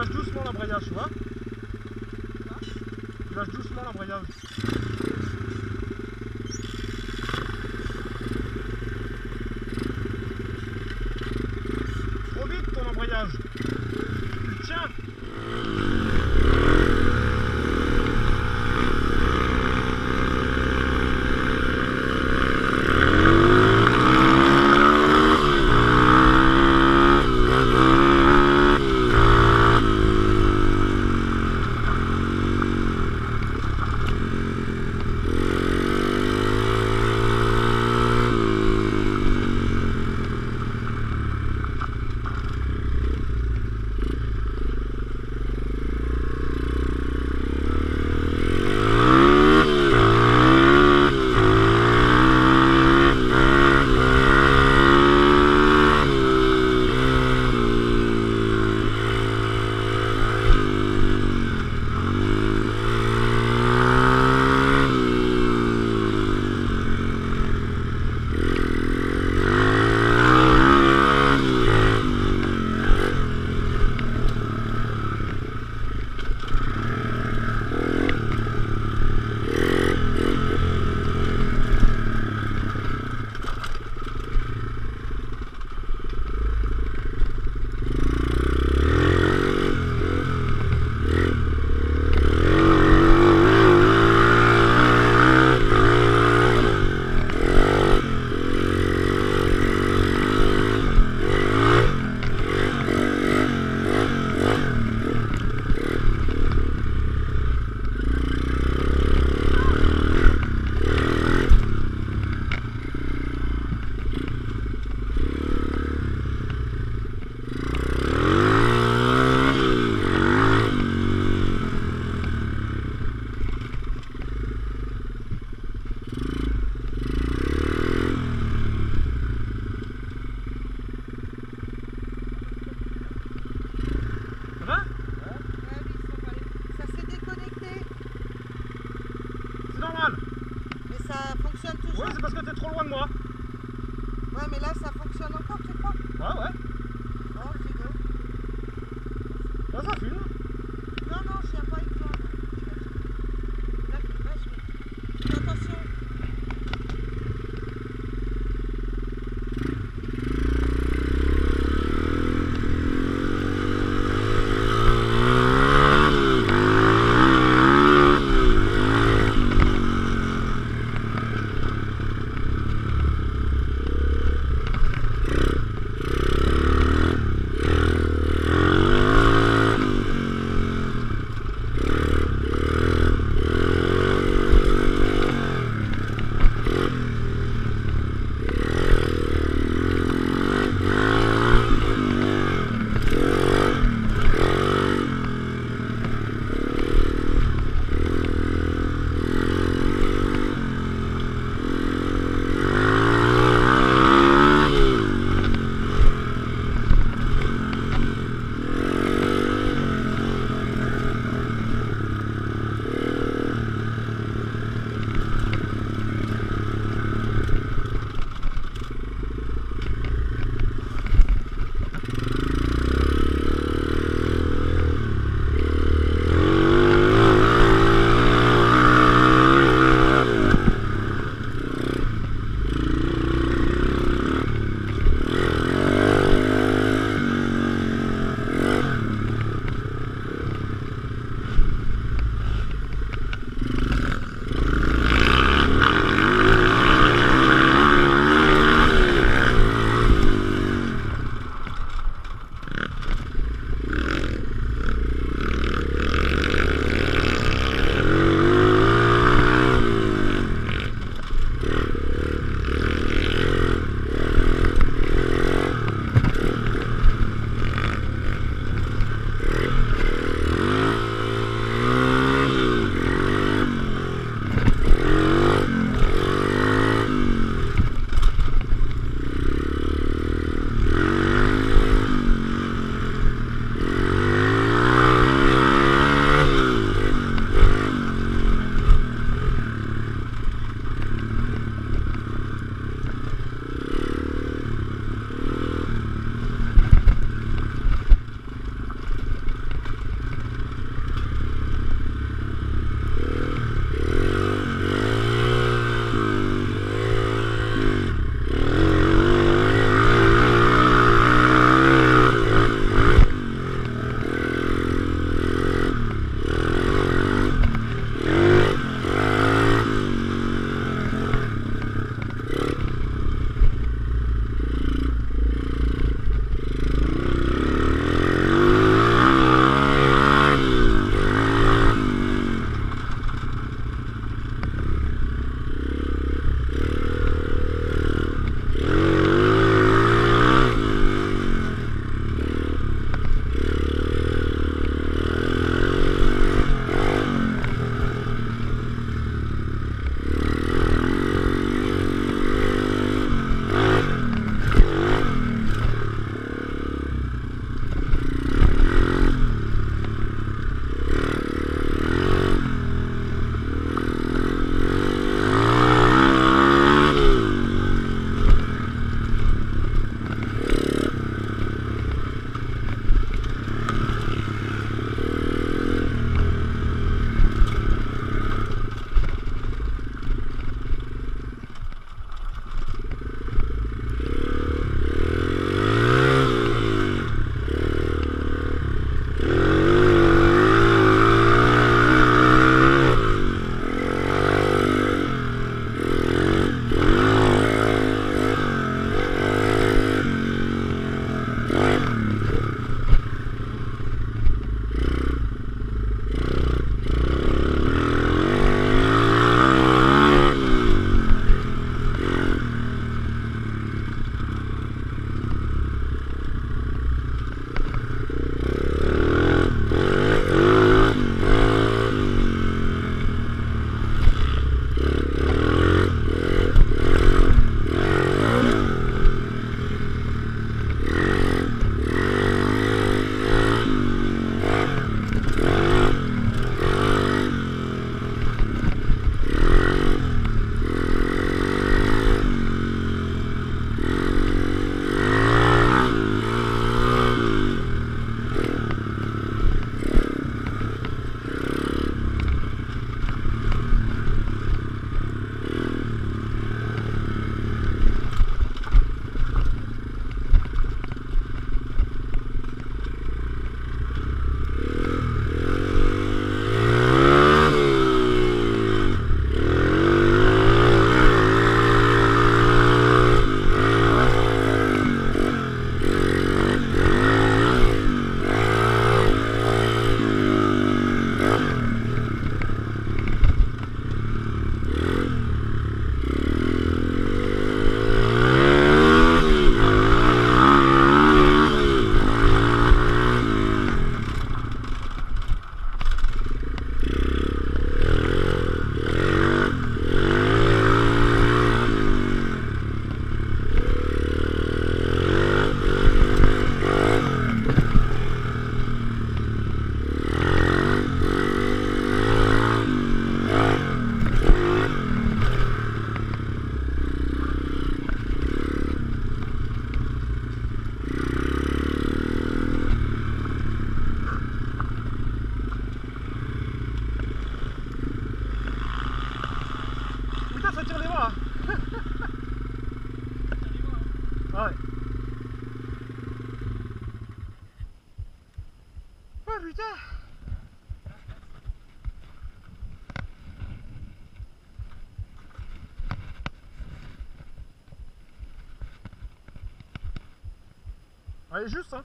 lâches doucement l'embrayage, tu vois Tu lâches doucement l'embrayage. Ça fonctionne toujours. Ouais, c'est parce que t'es trop loin de moi. Ouais, mais là, ça fonctionne encore, tu crois? Ouais, ouais. Oh. Là, ça fume. Allez, juste, hein